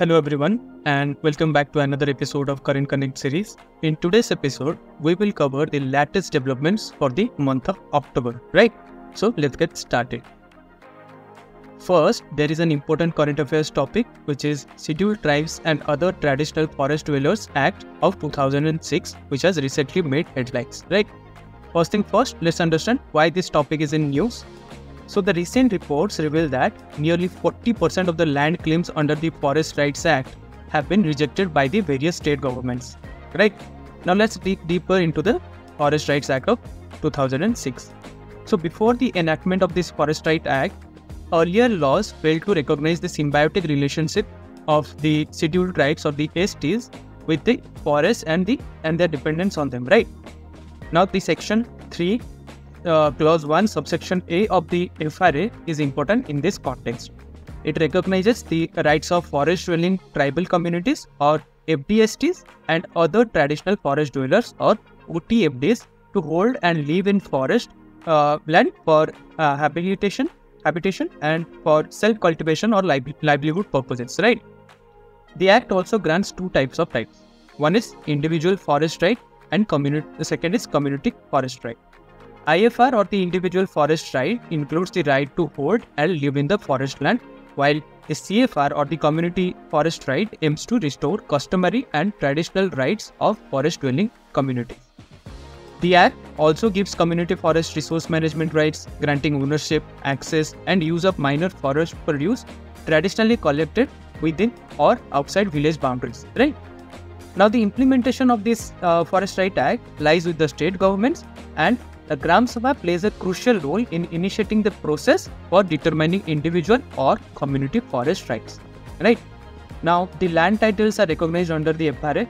Hello everyone and welcome back to another episode of Current Connect series. In today's episode, we will cover the latest developments for the month of October, right? So let's get started. First, there is an important current affairs topic which is Scheduled Tribes and Other Traditional Forest Dwellers Act of 2006 which has recently made headlines, right? First thing first, let's understand why this topic is in news so the recent reports reveal that nearly 40% of the land claims under the Forest Rights Act have been rejected by the various state governments. Right? Now let's dig deeper into the Forest Rights Act of 2006. So before the enactment of this Forest Rights Act, earlier laws failed to recognize the symbiotic relationship of the scheduled tribes or the STs with the forest and the and their dependence on them, right? Now the section 3 uh, clause 1 subsection A of the FRA is important in this context. It recognizes the rights of forest dwelling tribal communities or FDSTs and other traditional forest dwellers or OTFDs to hold and live in forest uh, land for uh, habitation, habitation and for self cultivation or li- livelihood purposes. Right. The Act also grants two types of rights. One is individual forest right and community. The second is community forest right. IFR or the individual forest right includes the right to hold and live in the forest land, while the CFR or the community forest right aims to restore customary and traditional rights of forest dwelling communities. The Act also gives community forest resource management rights, granting ownership, access, and use of minor forest produce traditionally collected within or outside village boundaries. Right now, the implementation of this uh, Forest Right Act lies with the state governments and the Gram Sabha plays a crucial role in initiating the process for determining individual or community forest rights. Right now, the land titles are recognized under the FRA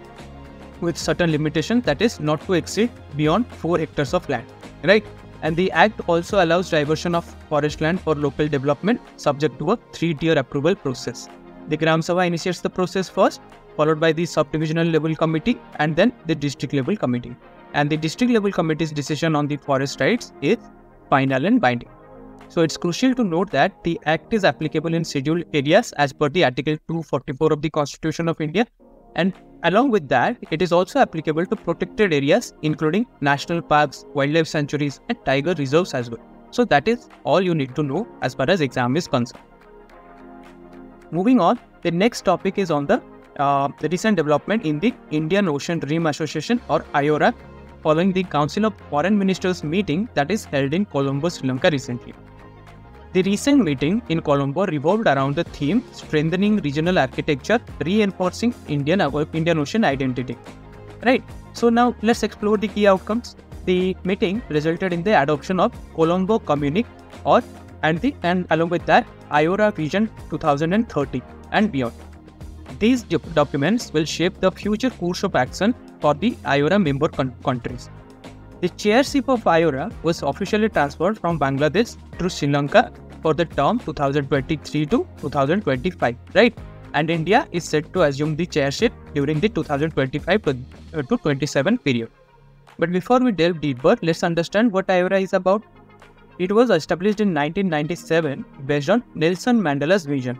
with certain limitations that is not to exceed beyond 4 hectares of land. Right and the act also allows diversion of forest land for local development subject to a three-tier approval process. The Gram Sabha initiates the process first, followed by the subdivisional level committee and then the district level committee and the district level committee's decision on the forest rights is final and binding. So it's crucial to note that the Act is applicable in scheduled areas as per the Article 244 of the Constitution of India, and along with that, it is also applicable to protected areas including national parks, wildlife sanctuaries, and tiger reserves as well. So that is all you need to know as far as exam is concerned. Moving on, the next topic is on the uh, the recent development in the Indian Ocean Rim Association or IORA following the Council of Foreign Ministers meeting that is held in Colombo, Sri Lanka recently. The recent meeting in Colombo revolved around the theme strengthening regional architecture, reinforcing Indian, Indian Ocean identity. Right. So now let's explore the key outcomes. The meeting resulted in the adoption of Colombo Communique or and the and along with that IORA Vision 2030 and beyond. These documents will shape the future course of action for the IORA member countries. The chairship of IORA was officially transferred from Bangladesh to Sri Lanka for the term 2023 to 2025, right? And India is set to assume the chairship during the 2025 to, uh, to 27 period. But before we delve deeper, let's understand what IORA is about. It was established in 1997 based on Nelson Mandela's vision,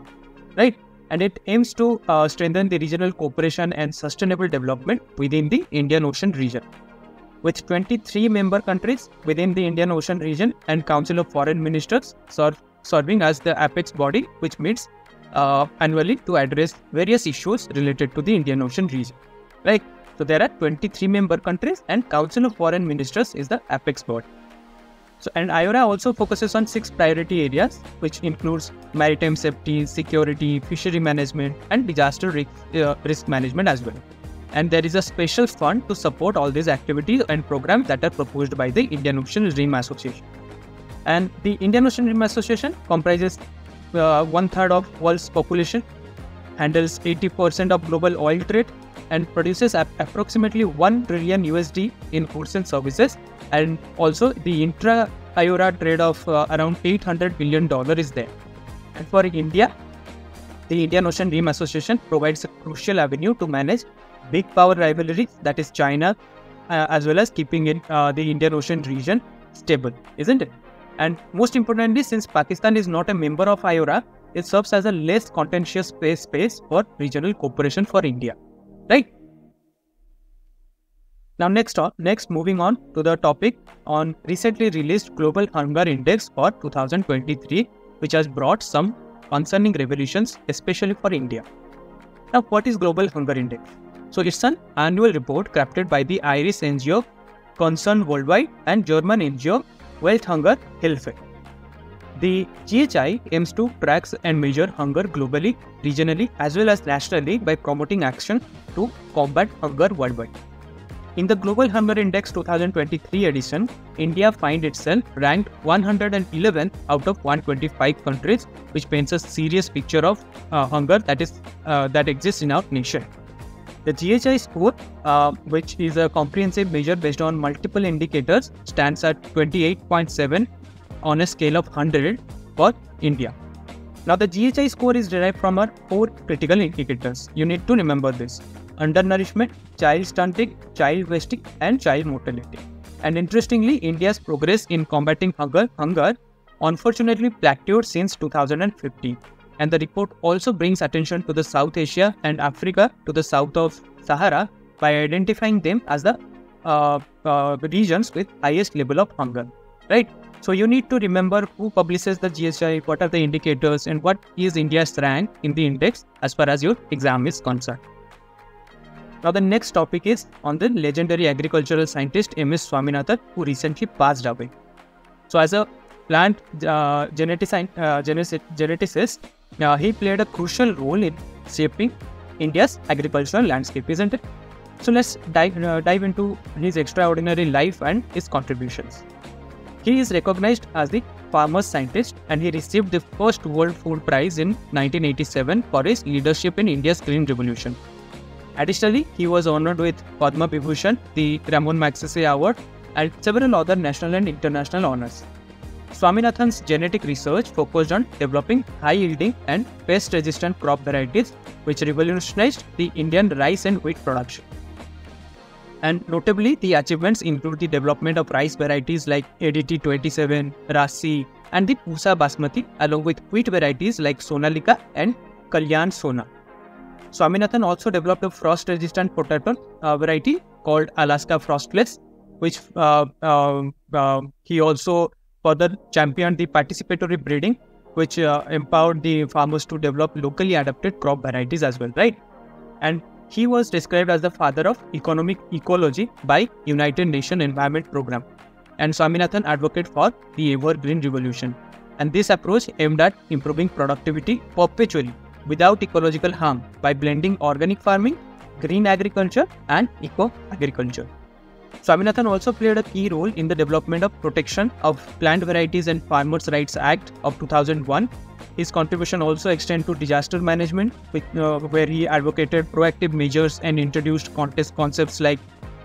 right? And it aims to uh, strengthen the regional cooperation and sustainable development within the Indian Ocean region. With 23 member countries within the Indian Ocean region and Council of Foreign Ministers serve, serving as the apex body, which meets uh, annually to address various issues related to the Indian Ocean region. Right? So there are 23 member countries, and Council of Foreign Ministers is the apex body. So, and IORA also focuses on six priority areas, which includes maritime safety, security, fishery management, and disaster risk, uh, risk management as well. And there is a special fund to support all these activities and programs that are proposed by the Indian Ocean Rim Association. And the Indian Ocean Rim Association comprises uh, one third of world's population, handles 80% of global oil trade, and produces ap- approximately 1 trillion USD in goods and services. And also, the intra IORA trade of uh, around 800 billion dollar is there. And for India, the Indian Ocean Rim Association provides a crucial avenue to manage big power rivalries, that is China, uh, as well as keeping it, uh, the Indian Ocean region stable, isn't it? And most importantly, since Pakistan is not a member of IORA, it serves as a less contentious space, space for regional cooperation for India. Right? Now next on, next moving on to the topic on recently released Global Hunger Index for 2023, which has brought some concerning revelations, especially for India. Now, what is Global Hunger Index? So it's an annual report crafted by the Irish NGO Concern Worldwide and German NGO Welthunger Hilfe. The GHI aims to track and measure hunger globally, regionally, as well as nationally by promoting action to combat hunger worldwide. In the Global Hunger Index 2023 edition, India finds itself ranked 111th out of 125 countries, which paints a serious picture of uh, hunger that is uh, that exists in our nation. The GHI score, uh, which is a comprehensive measure based on multiple indicators, stands at 28.7 on a scale of 100 for India. Now, the GHI score is derived from our four critical indicators. You need to remember this undernourishment, child stunting, child wasting, and child mortality. And interestingly, India's progress in combating hunger, hunger unfortunately plateaued since 2015. And the report also brings attention to the South Asia and Africa to the south of Sahara by identifying them as the uh, uh, regions with highest level of hunger. Right? So you need to remember who publishes the GHI, what are the indicators, and what is India's rank in the index as far as your exam is concerned. Now, the next topic is on the legendary agricultural scientist M.S. Swaminathan, who recently passed away. So, as a plant uh, geneticist, uh, geneticist uh, he played a crucial role in shaping India's agricultural landscape, isn't it? So, let's dive, uh, dive into his extraordinary life and his contributions. He is recognized as the farmer's scientist and he received the first World Food Prize in 1987 for his leadership in India's Green Revolution. Additionally, he was honored with Padma Vibhushan, the Ramon Magsaysay Award, and several other national and international honors. Swaminathan's genetic research focused on developing high yielding and pest resistant crop varieties, which revolutionized the Indian rice and wheat production. And notably, the achievements include the development of rice varieties like ADT 27, Rasi, and the Pusa Basmati, along with wheat varieties like Sonalika and Kalyan Sona. Swaminathan also developed a frost-resistant potato uh, variety called Alaska Frostless, which uh, uh, he also further championed the participatory breeding, which uh, empowered the farmers to develop locally adapted crop varieties as well, right? And he was described as the father of economic ecology by United Nations Environment Program. And Swaminathan advocated for the evergreen revolution. And this approach aimed at improving productivity perpetually without ecological harm by blending organic farming, green agriculture, and eco agriculture. Swaminathan also played a key role in the development of Protection of Plant Varieties and Farmers' Rights Act of 2001. His contribution also extended to disaster management, with, uh, where he advocated proactive measures and introduced contest concepts like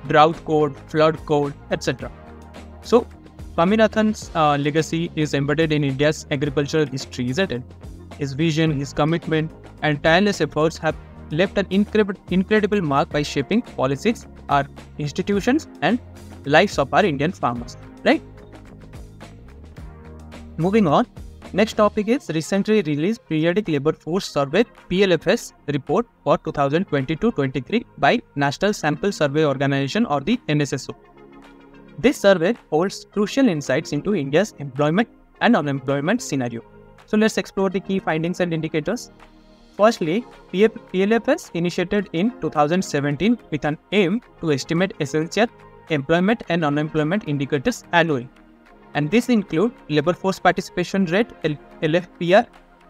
drought code, flood code, etc. So, Swaminathan's uh, legacy is embedded in India's agricultural history, isn't it? His vision, his commitment, and tireless efforts have left an incredible, incredible mark by shaping policies, our institutions, and lives of our Indian farmers. Right? Moving on, next topic is recently released Periodic Labor Force Survey PLFS report for 2022-23 by National Sample Survey Organization or the NSSO. This survey holds crucial insights into India's employment and unemployment scenario. So let's explore the key findings and indicators. Firstly, PLFS initiated in 2017 with an aim to estimate essential employment and unemployment indicators annually. And this include labor force participation rate LFPR,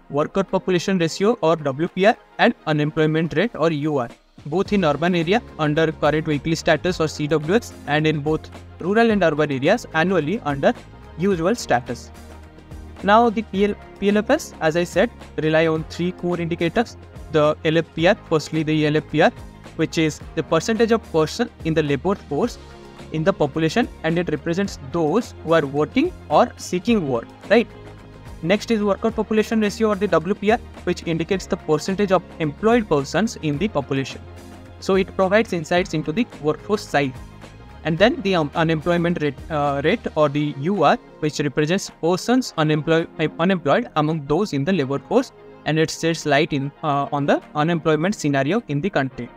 worker population ratio or WPR and unemployment rate or UR both in urban area under current weekly status or CWS and in both rural and urban areas annually under usual status. Now the PL, PLFS, as I said, rely on three core indicators. The LFPR, firstly the LFPR, which is the percentage of person in the labor force in the population and it represents those who are working or seeking work, right? Next is worker population ratio or the WPR, which indicates the percentage of employed persons in the population. So it provides insights into the workforce size and then the um, unemployment rate, uh, rate or the UR, which represents persons unemployed, uh, unemployed among those in the labor force and it sheds light in uh, on the unemployment scenario in the country.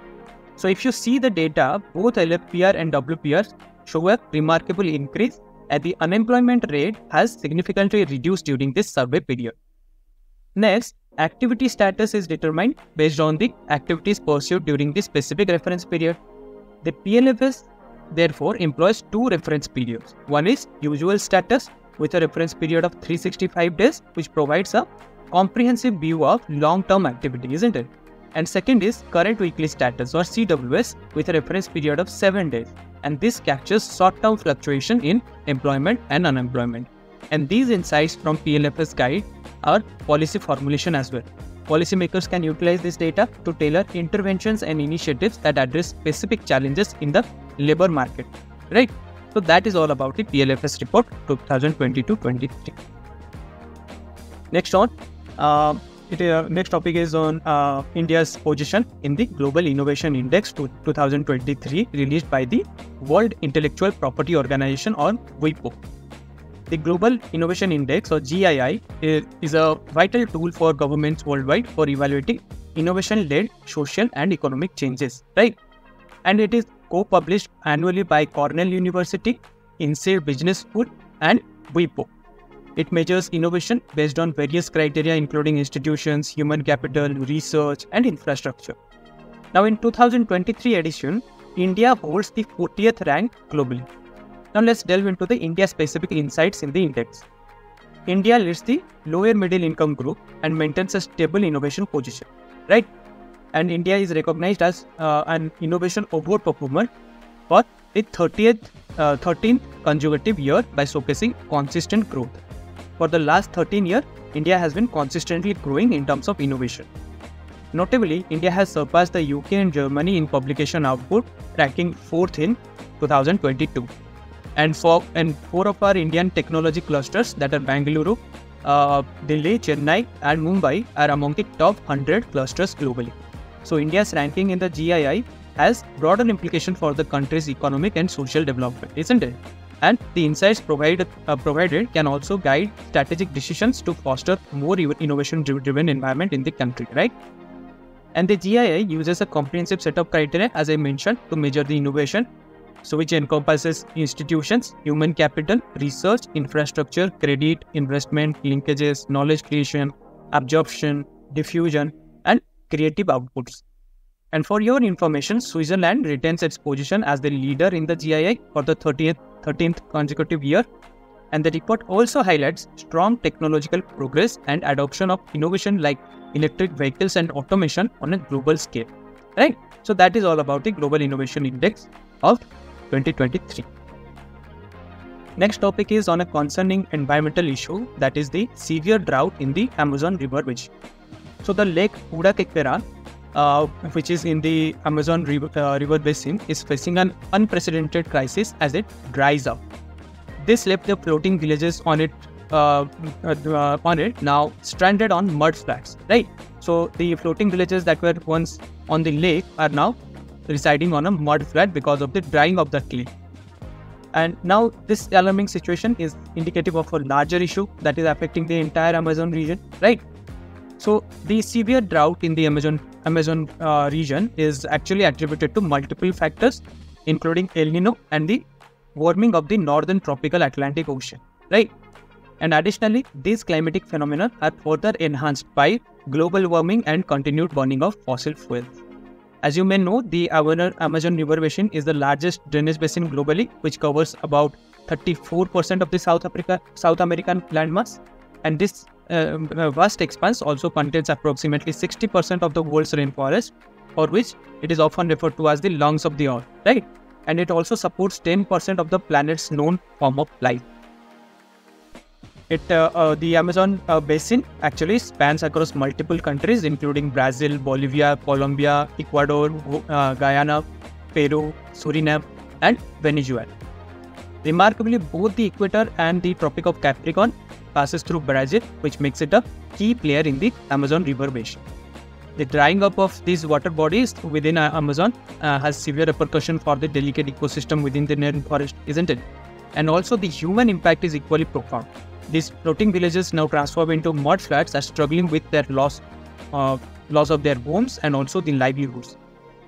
So if you see the data, both LFPR and WPR show a remarkable increase and the unemployment rate has significantly reduced during this survey period. Next, activity status is determined based on the activities pursued during the specific reference period. The PLFS therefore employs two reference periods. One is usual status with a reference period of 365 days, which provides a comprehensive view of long term activity, isn't it? And second is current weekly status or CWS with a reference period of 7 days. And this captures short term fluctuation in employment and unemployment. And these insights from PLFS guide our policy formulation as well. Policymakers can utilize this data to tailor interventions and initiatives that address specific challenges in the labor market. Right? So that is all about the PLFS report 2022-23. Next on, uh, it, uh, next topic is on uh, India's position in the Global Innovation Index 2023 released by the World Intellectual Property Organization or WIPO. The Global Innovation Index or GII is, a vital tool for governments worldwide for evaluating innovation-led social and economic changes, right? And it is co-published annually by Cornell University, INSEAD Business School, and WIPO. It measures innovation based on various criteria including institutions, human capital, research, and infrastructure. Now in 2023 edition, India holds the 40th rank globally. Now let's delve into the India specific insights in the index. India leads the lower middle income group and maintains a stable innovation position, right? And India is recognized as uh, an innovation award performer for the 30th, uh, 13th consecutive year by showcasing consistent growth. For the last 13 years, India has been consistently growing in terms of innovation. Notably, India has surpassed the UK and Germany in publication output, ranking 4th in 2022. And and four of our Indian technology clusters that are Bangalore, uh, Delhi, Chennai, and Mumbai are among the top 100 clusters globally. So India's ranking in the GII has broader implication for the country's economic and social development, isn't it? and the insights provided, uh, provided can also guide strategic decisions to foster more innovation driven environment in the country right and the GII uses a comprehensive set of criteria as i mentioned to measure the innovation so which encompasses institutions human capital research infrastructure credit investment linkages knowledge creation absorption diffusion and creative outputs and for your information, Switzerland retains its position as the leader in the GII for the 30th 13th consecutive year. And the report also highlights strong technological progress and adoption of innovation like electric vehicles and automation on a global scale. Right? So that is all about the Global Innovation Index of 2023. Next topic is on a concerning environmental issue that is the severe drought in the Amazon River basin. So the lake Puraquequara, uh, which is in the Amazon river, uh, river basin, is facing an unprecedented crisis as it dries up. This left the floating villages on it uh, uh, on it now stranded on mud flats. Right. So the floating villages that were once on the lake are now residing on a mud flat because of the drying of the clay. And now this alarming situation is indicative of a larger issue that is affecting the entire Amazon region. Right. So the severe drought in the Amazon Amazon uh, region is actually attributed to multiple factors, including El Nino and the warming of the northern tropical Atlantic Ocean, right? And additionally, these climatic phenomena are further enhanced by global warming and continued burning of fossil fuels. As you may know, the Amazon River Basin is the largest drainage basin globally, which covers about 34% of the South Africa South American landmass, and this uh, uh, vast expanse also contains approximately 60% of the world's rainforest, for which it is often referred to as the lungs of the earth, right? And it also supports 10% of the planet's known form of life. It, uh, uh, the Amazon uh, basin actually spans across multiple countries, including Brazil, Bolivia, Colombia, Ecuador, Guyana, Peru, Suriname, and Venezuela. Remarkably, both the equator and the Tropic of Capricorn passes through Brazil, which makes it a key player in the Amazon River basin. The drying up of these water bodies within Amazon uh, has severe repercussion for the delicate ecosystem within the rainforest, isn't it? And also the human impact is equally profound. These floating villages now transformed into mud flats are struggling with their loss uh, loss of their homes and also the livelihoods.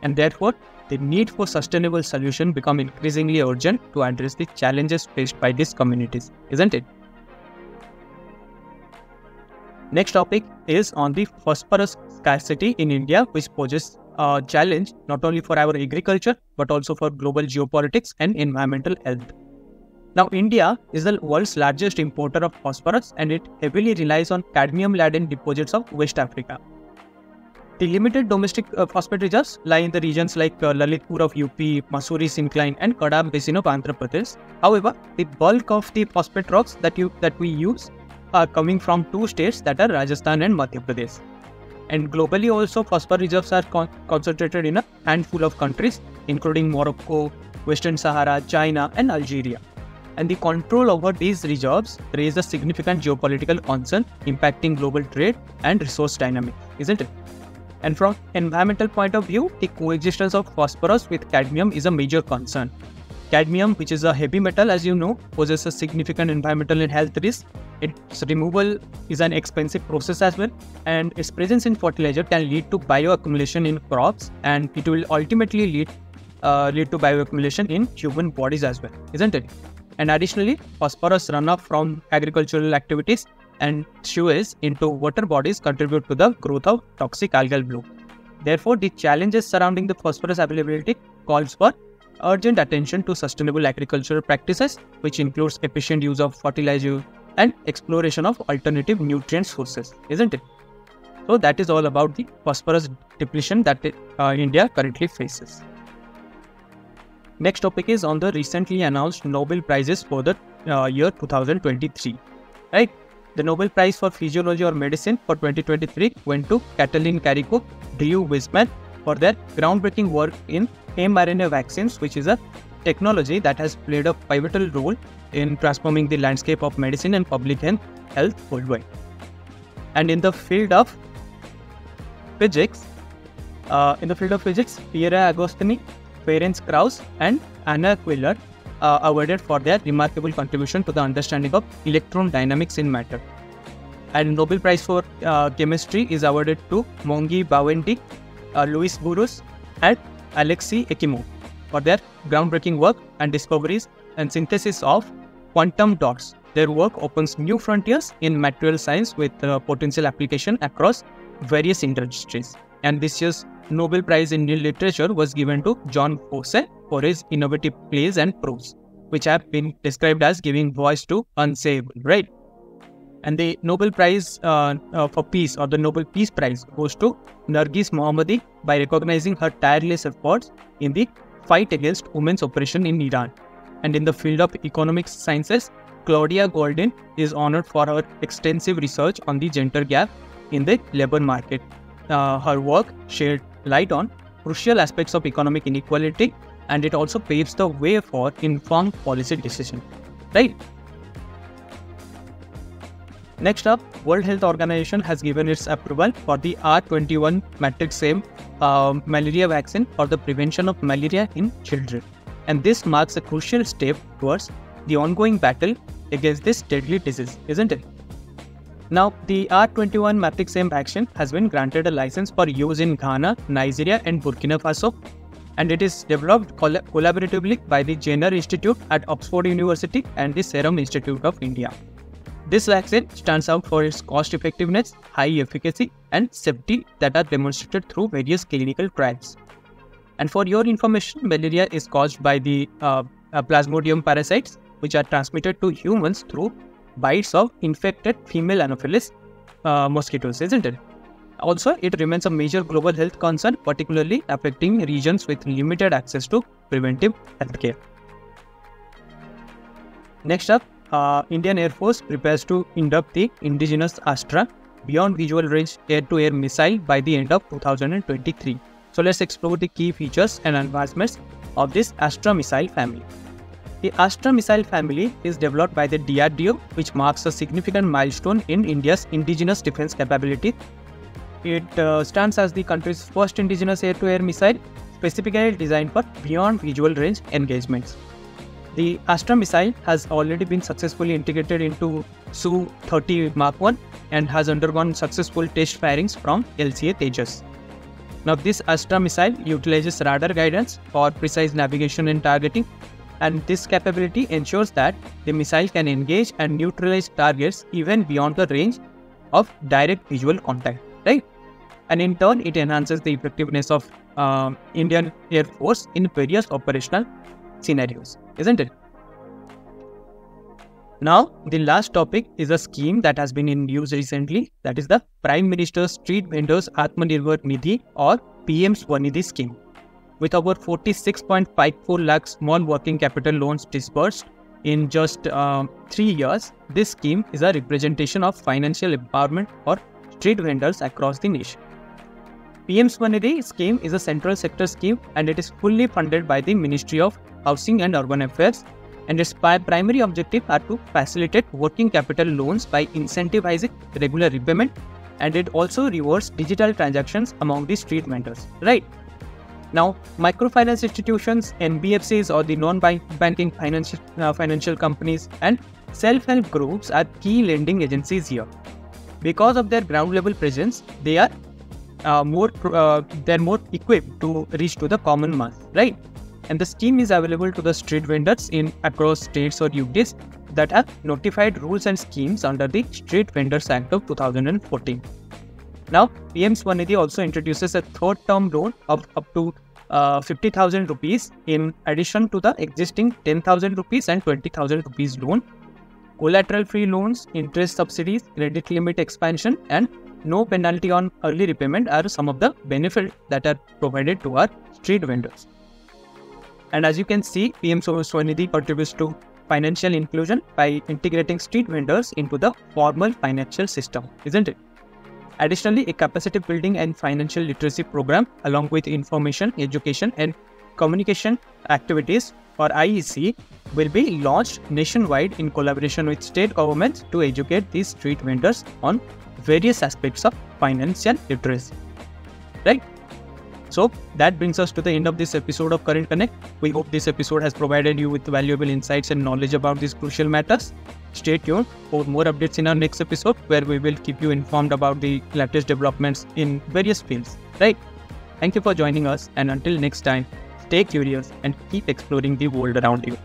And therefore, the need for sustainable solution become increasingly urgent to address the challenges faced by these communities, isn't it? Next topic is on the phosphorus scarcity in India, which poses a challenge not only for our agriculture but also for global geopolitics and environmental health. Now, India is the world's largest importer of phosphorus and it heavily relies on cadmium laden deposits of West Africa. The limited domestic uh, phosphate reserves lie in the regions like uh, Lalitpur of UP, Mussoorie Syncline, and Kadam Basin of Andhra Pradesh. However, the bulk of the phosphate rocks that you that we use are coming from two states that are Rajasthan and Madhya Pradesh. And globally, also phosphate reserves are con- concentrated in a handful of countries, including Morocco, Western Sahara, China, and Algeria and the control over these reserves raise a significant geopolitical concern impacting global trade and resource dynamics, isn't it? And from environmental point of view, the coexistence of phosphorus with cadmium is a major concern. Cadmium, which is a heavy metal as you know, poses a significant environmental and health risk. Its removal is an expensive process as well, and its presence in fertilizer can lead to bioaccumulation in crops, and it will ultimately lead uh, lead to bioaccumulation in human bodies as well, isn't it? And additionally, phosphorus runoff from agricultural activities and sewage into water bodies contribute to the growth of toxic algal bloom. Therefore, the challenges surrounding the phosphorus availability calls for urgent attention to sustainable agricultural practices, which includes efficient use of fertilizer and exploration of alternative nutrient sources, isn't it? So that is all about the phosphorus depletion that uh, India currently faces. Next topic is on the recently announced Nobel Prizes for the uh, year 2023. Right? The Nobel Prize for Physiology or Medicine for 2023 went to Katalin Karikó, Drew Weissman for their groundbreaking work in mRNA vaccines, which is a technology that has played a pivotal role in transforming the landscape of medicine and public health worldwide. And in the field of physics, uh, in the field of physics, Pierre Agostini Ferenc Krausz and Anna Quiller uh, awarded for their remarkable contribution to the understanding of electron dynamics in matter. And Nobel Prize for uh, Chemistry is awarded to Moungi Bawendi, uh, Louis Brus, and Alexei Ekimov for their groundbreaking work and discoveries and synthesis of quantum dots. Their work opens new frontiers in material science with uh, potential application across various industries. And this year's Nobel Prize in Literature was given to Jon Fosse for his innovative plays and prose, which have been described as giving voice to unsayable, right? And the Nobel Prize uh, uh, for Peace or the Nobel Peace Prize goes to Narges Mohammadi by recognizing her tireless efforts in the fight against women's oppression in Iran. And in the field of economic sciences, Claudia Goldin is honored for her extensive research on the gender gap in the labor market. Uh, her work shed light on crucial aspects of economic inequality and it also paves the way for informed policy decision right? Next up world health organization has given its approval for the R21 Matrix M uh, malaria vaccine for the prevention of malaria in children. And this marks a crucial step towards the ongoing battle against this deadly disease isn't it now, the R21 Matrix M action has been granted a license for use in Ghana, Nigeria, and Burkina Faso, and it is developed coll- collaboratively by the Jenner Institute at Oxford University and the Serum Institute of India. This vaccine stands out for its cost effectiveness, high efficacy, and safety that are demonstrated through various clinical trials. And for your information, malaria is caused by the uh, uh, Plasmodium parasites, which are transmitted to humans through bites of infected female Anopheles uh, mosquitoes, isn't it? Also, it remains a major global health concern, particularly affecting regions with limited access to preventive healthcare. Next up, uh, Indian Air Force prepares to induct the indigenous Astra Beyond Visual Range Air-to-Air missile by the end of 2023. So let's explore the key features and advancements of this Astra missile family. The Astra missile family is developed by the DRDO, which marks a significant milestone in India's indigenous defense capability. It uh, stands as the country's first indigenous air to air missile specifically designed for beyond visual range engagements. The Astra missile has already been successfully integrated into Su 30 Mark 1 and has undergone successful test firings from LCA Tejas. Now, this Astra missile utilizes radar guidance for precise navigation and targeting, and this capability ensures that the missile can engage and neutralize targets even beyond the range of direct visual contact, right? And in turn, it enhances the effectiveness of uh, Indian Air Force in various operational scenarios, isn't it? Now, the last topic is a scheme that has been in use recently. That is the Prime Minister's Street Vendors Atmanirbhar Nidhi or PM Swanidhi scheme. With over 46.54 lakh small working capital loans disbursed in just uh, three years, this scheme is a representation of financial empowerment for street vendors across the nation. PM Swanidhi scheme is a central sector scheme and it is fully funded by the Ministry of Housing and Urban Affairs and its primary objective are to facilitate working capital loans by incentivizing regular repayment and it also rewards digital transactions among the street vendors right now microfinance institutions nbfcs or the non-banking financial uh, financial companies and self-help groups are key lending agencies here because of their ground level presence they are uh, more uh, they're more equipped to reach to the common mass right and the scheme is available to the street vendors in across states or UTs that have notified rules and schemes under the Street Vendors Act of 2014. Now, PM Swanidhi also introduces a third term loan of up to uh, 50,000 rupees in addition to the existing 10,000 rupees and 20,000 rupees loan, collateral free loans, interest subsidies, credit limit expansion, and no penalty on early repayment are some of the benefits that are provided to our street vendors. And as you can see, PM Swanidhi contributes to financial inclusion by integrating street vendors into the formal financial system, isn't it? Additionally, a capacity building and financial literacy program, along with information, education, and communication activities for IEC, will be launched nationwide in collaboration with state governments to educate these street vendors on various aspects of financial literacy. Right? So that brings us to the end of this episode of Current Connect. We hope this episode has provided you with valuable insights and knowledge about these crucial matters. Stay tuned for more updates in our next episode where we will keep you informed about the latest developments in various fields. Right? Thank you for joining us and until next time, stay curious and keep exploring the world around you.